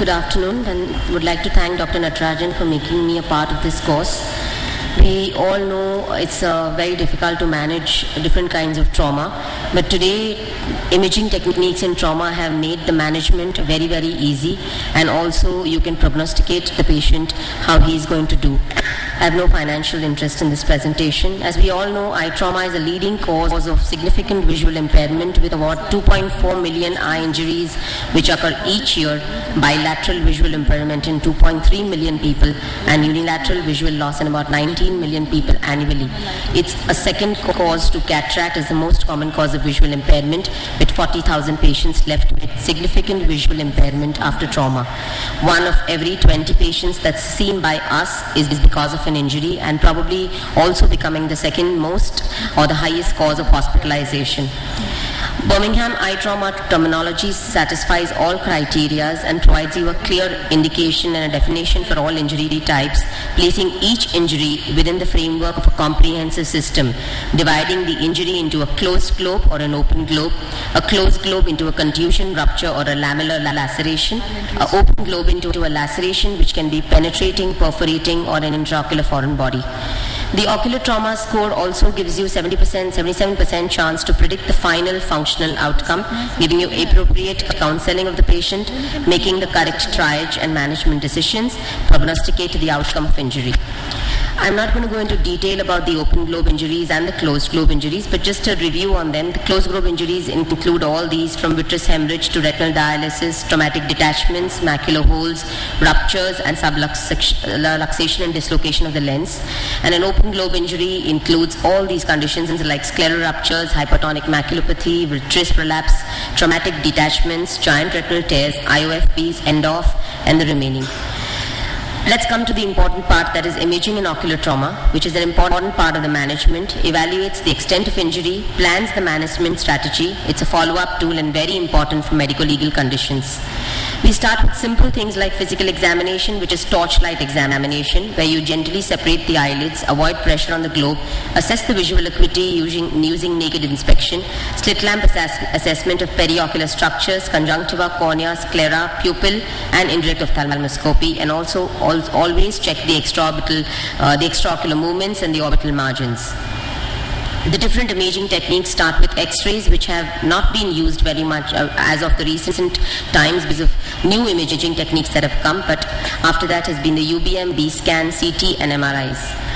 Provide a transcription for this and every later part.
Good afternoon and would like to thank Dr. Natarajan for making me a part of this course. We all know it's uh, very difficult to manage different kinds of trauma, but today imaging techniques in trauma have made the management very, very easy and also you can prognosticate the patient how he is going to do. I have no financial interest in this presentation. As we all know, eye trauma is a leading cause of significant visual impairment with about 2.4 million eye injuries which occur each year, bilateral visual impairment in 2.3 million people and unilateral visual loss in about 19 million people annually. It's a second cause to cataract is the most common cause of visual impairment with 40,000 patients left with significant visual impairment after trauma. One of every 20 patients that's seen by us is because of an injury and probably also becoming the second most or the highest cause of hospitalization. Birmingham eye trauma terminology satisfies all criteria and provides you a clear indication and a definition for all injury types, placing each injury within the framework of a comprehensive system, dividing the injury into a closed globe or an open globe, a closed globe into a contusion, rupture or a lamellar laceration, an open globe into a laceration which can be penetrating, perforating or an intraocular foreign body. The ocular trauma score also gives you 70%, 77% chance to predict the final functional outcome, giving you appropriate counseling of the patient, making the correct triage and management decisions, prognosticate the outcome of injury. I'm not going to go into detail about the open globe injuries and the closed globe injuries, but just a review on them. The closed globe injuries include all these from vitreous hemorrhage to retinal dialysis, traumatic detachments, macular holes, ruptures, and subluxation and dislocation of the lens. And an open globe injury includes all these conditions like scleral ruptures, hypertonic maculopathy, vitreous prolapse, traumatic detachments, giant retinal tears, IOFBs, ENDOF, and the remaining. Let's come to the important part that is imaging in ocular trauma, which is an important part of the management, evaluates the extent of injury, plans the management strategy. It's a follow-up tool and very important for medical legal conditions. We start with simple things like physical examination, which is torchlight examination, where you gently separate the eyelids, avoid pressure on the globe, assess the visual acuity using, using naked inspection, slit lamp assess, assessment of periocular structures, conjunctiva, cornea, sclera, pupil, and indirect ophthalmoscopy, and also always check the extraorbital, uh, the extraocular movements and the orbital margins. The different imaging techniques start with X-rays, which have not been used very much uh, as of the recent times because of new imaging techniques that have come. But after that has been the UBM, B-scan, CT, and MRIs.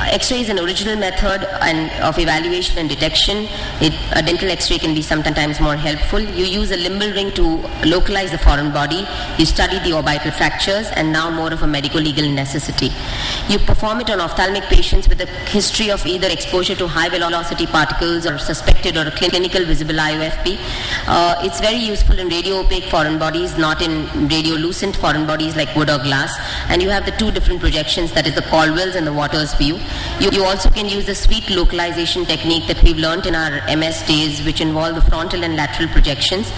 X-ray is an original method and of evaluation and detection. It, a dental X-ray can be sometimes more helpful. You use a limbal ring to localize the foreign body. You study the orbital fractures and now more of a medical legal necessity. You perform it on ophthalmic patients with a history of either exposure to high velocity particles or suspected or clinical visible IOFB. Uh, it's very useful in radio opaque foreign bodies, not in radiolucent foreign bodies like wood or glass. And you have the two different projections, that is the Caldwell's and the Waters view. You, you, also can use the Sweet localization technique that we've learned in our MS days, which involve the frontal and lateral projections.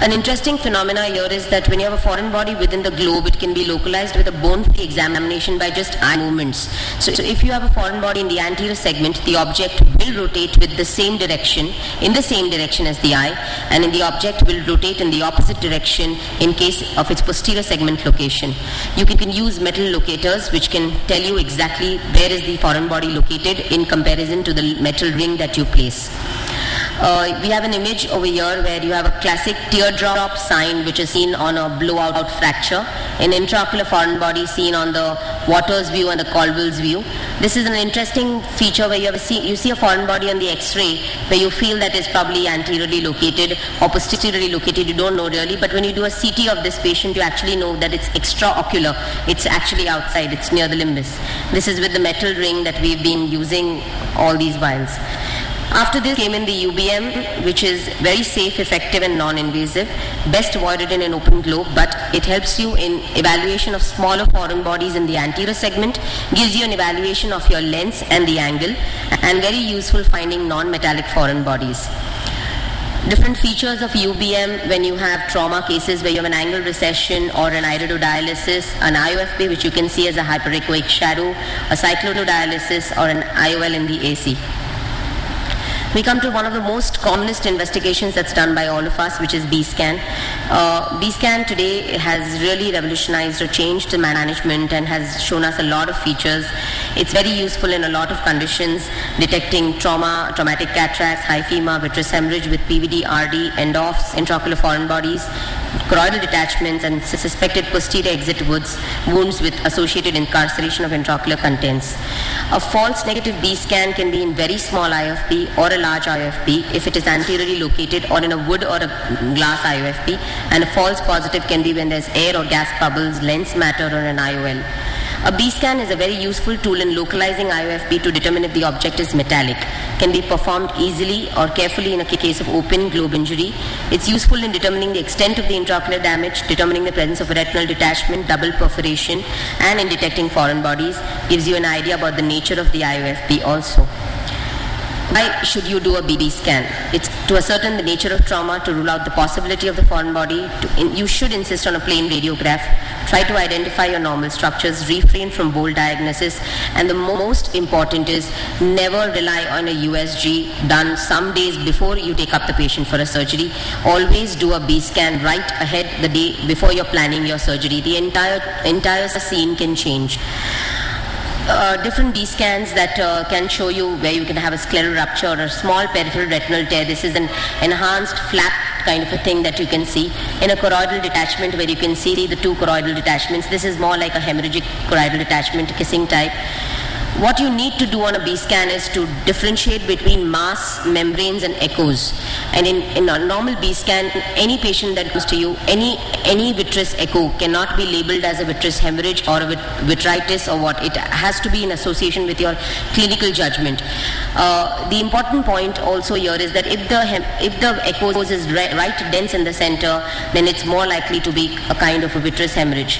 An interesting phenomena here is that when you have a foreign body within the globe, it can be localized with a bone-free examination by just eye movements. So, so if you have a foreign body in the anterior segment, the object will rotate with the same direction, in the same direction as the eye, and in the object will rotate in the opposite direction in case of its posterior segment location. You can, can use metal locators, which can tell you exactly where is the foreign body located in comparison to the metal ring that you place. Uh, we have an image over here where you have a classic teardrop sign which is seen on a blowout fracture, an intraocular foreign body seen on the Waters view and the Caldwell's view. This is an interesting feature where you, have see, you see a foreign body on the x-ray where you feel that it's probably anteriorly located or posteriorly located, you don't know really, but when you do a CT of this patient you actually know that it's extraocular, it's actually outside, it's near the limbus. This is with the metal ring that we've been using all these whiles. After this came in the UBM, which is very safe, effective and non-invasive, best avoided in an open globe, but it helps you in evaluation of smaller foreign bodies in the anterior segment, gives you an evaluation of your lens and the angle, and very useful finding non-metallic foreign bodies different features of UBM when you have trauma cases where you have an angle recession or an iridodialysis, an IOFB which you can see as a hyperechoic shadow, a cyclotodialysis or an IOL in the AC. We come to one of the most commonest investigations that's done by all of us, which is B-scan. Uh, B-scan today has really revolutionized or changed the management and has shown us a lot of features. It's very useful in a lot of conditions, detecting trauma, traumatic cataracts, hyphema, vitreous hemorrhage with PVD, RD, end-offs, intraocular foreign bodies, choroidal detachments, and suspected posterior exit wounds, wounds with associated incarceration of intraocular contents. A false negative B scan can be in very small IOFB or a large IOFB if it is anteriorly located or in a wood or a glass IOFB, and a false positive can be when there's air or gas bubbles, lens matter, or an IOL. A B-scan is a very useful tool in localizing IOFB to determine if the object is metallic. Can be performed easily or carefully in a case of open globe injury. It's useful in determining the extent of the intraocular damage, determining the presence of retinal detachment, double perforation, and in detecting foreign bodies. Gives you an idea about the nature of the IOFB also. Why should you do a scan? It's to ascertain the nature of trauma, to rule out the possibility of the foreign body. In, you should insist on a plain radiograph. Try to identify your normal structures. Refrain from bold diagnosis. And the most important is never rely on a USG done some days before you take up the patient for a surgery. Always do a B scan right ahead the day before you're planning your surgery. The entire entire scene can change uh, different B scans that uh, can show you where you can have a scleral rupture or small peripheral retinal tear. This is an enhanced flap kind of a thing that you can see. In a choroidal detachment where you can see the two choroidal detachments, this is more like a hemorrhagic choroidal detachment, kissing type. What you need to do on a B scan is to differentiate between mass, membranes, and echoes. And in, in a normal B scan, any patient that comes to you, any any vitreous echo cannot be labeled as a vitreous hemorrhage or a vit- vitritis or what. It has to be in association with your clinical judgment. Uh, the important point also here is that if the hem- if the echoes is right dense in the center, then it's more likely to be a kind of a vitreous hemorrhage.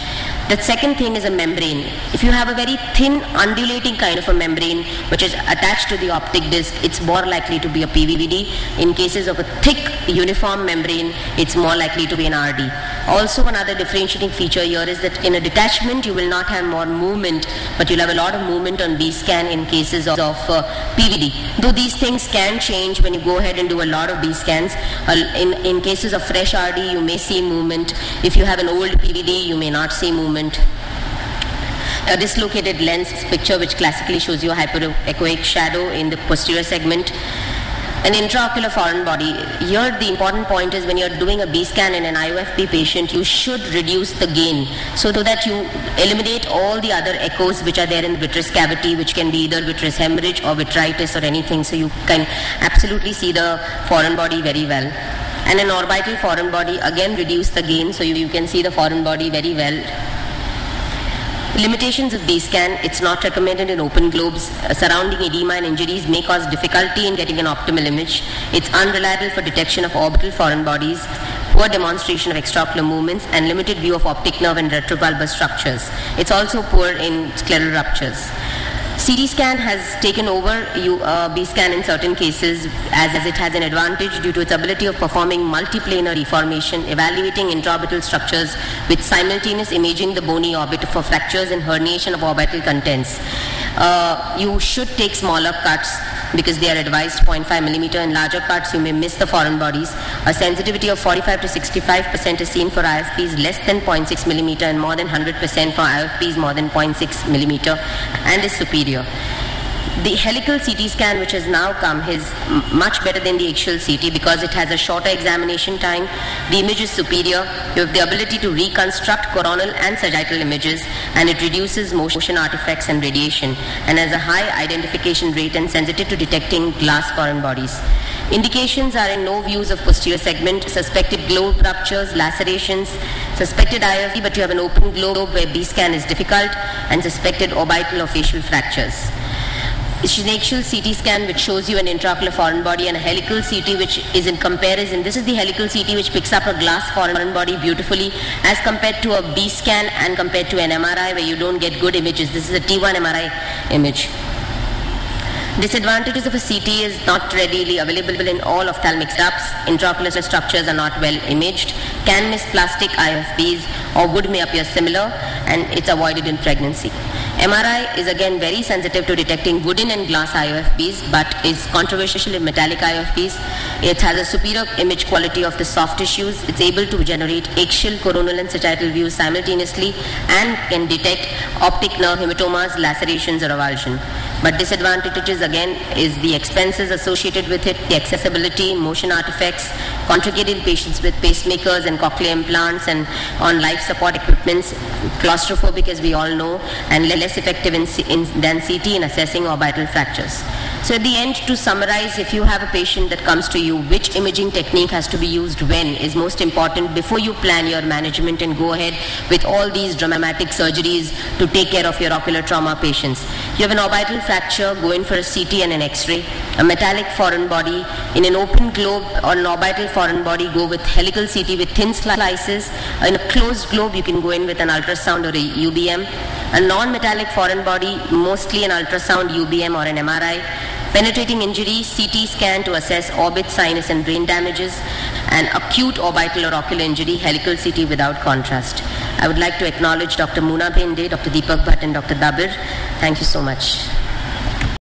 The second thing is a membrane. If you have a very thin, undulating kind of a membrane which is attached to the optic disc, it's more likely to be a PVD. In cases of a thick, uniform membrane, it's more likely to be an RD. Also, another differentiating feature here is that in a detachment, you will not have more movement, but you'll have a lot of movement on B scan in cases of, of uh, PVD. Though these things can change when you go ahead and do a lot of B scans. Uh, in, in cases of fresh RD, you may see movement. If you have an old PVD, you may not see movement. A dislocated lens picture which classically shows you a hyperechoic shadow in the posterior segment. An intraocular foreign body. Here the important point is when you're doing a B scan in an IOFB patient, you should reduce the gain so that you eliminate all the other echoes which are there in the vitreous cavity, which can be either vitreous hemorrhage or vitritis or anything. So you can absolutely see the foreign body very well. And an orbital foreign body, again reduce the gain so you, you can see the foreign body very well. Limitations of B-scan, it's not recommended in open globes. Uh, surrounding edema and injuries may cause difficulty in getting an optimal image. It's unreliable for detection of orbital foreign bodies, poor demonstration of extraocular movements, and limited view of optic nerve and retrobulbar structures. It's also poor in scleral ruptures. CT scan has taken over uh, B scan in certain cases as, as it has an advantage due to its ability of performing multiplanar reformation, evaluating intraorbital structures with simultaneous imaging the bony orbit for fractures and herniation of orbital contents. Uh, you should take smaller cuts because they are advised 0.5 millimeter and larger cuts you may miss the foreign bodies. A sensitivity of 45 to 65 percent is seen for IFPs less than 0.6 millimeter and more than 100 percent for IFPs more than 0.6 millimeter and is superior. The helical CT scan which has now come is much better than the axial CT because it has a shorter examination time. The image is superior. You have the ability to reconstruct coronal and sagittal images and it reduces motion artifacts and radiation and has a high identification rate and sensitive to detecting glass foreign bodies. Indications are in no views of posterior segment, suspected globe ruptures, lacerations, suspected IFP but you have an open globe where B scan is difficult and suspected orbital or facial fractures. Is an axial CT scan which shows you an intraocular foreign body and a helical CT which is in comparison. This is the helical CT which picks up a glass foreign body beautifully as compared to a B scan and compared to an MRI where you don't get good images. This is a T1 MRI image. Disadvantages of a CT is not readily available in all ophthalmic steps. Intraocular structures are not well imaged, can miss plastic IFPs or wood may appear similar and it's avoided in pregnancy. MRI is again very sensitive to detecting wooden and glass IOFBs but is controversial in metallic IOFBs. It has a superior image quality of the soft tissues. It's able to generate axial, coronal and sagittal views simultaneously and can detect optic nerve hematomas, lacerations or avulsion. But disadvantages again is the expenses associated with it, the accessibility, motion artifacts, contraindicated patients with pacemakers and cochlear implants and on life support equipments, claustrophobic as we all know, and less effective in, in, than CT in assessing orbital fractures. So at the end, to summarize, if you have a patient that comes to you, which imaging technique has to be used when is most important before you plan your management and go ahead with all these dramatic surgeries to take care of your ocular trauma patients. You have an orbital fracture, go in for a CT and an X-ray. A metallic foreign body, in an open globe or an orbital foreign body, go with helical CT with thin slices. In a closed globe, you can go in with an ultrasound or a UBM. A non-metallic foreign body, mostly an ultrasound, UBM or an MRI penetrating injury, CT scan to assess orbit, sinus and brain damages, and acute orbital or ocular injury, helical CT without contrast. I would like to acknowledge Dr. Bhende, Dr. Deepak Bhatt and Dr. Dabir. Thank you so much.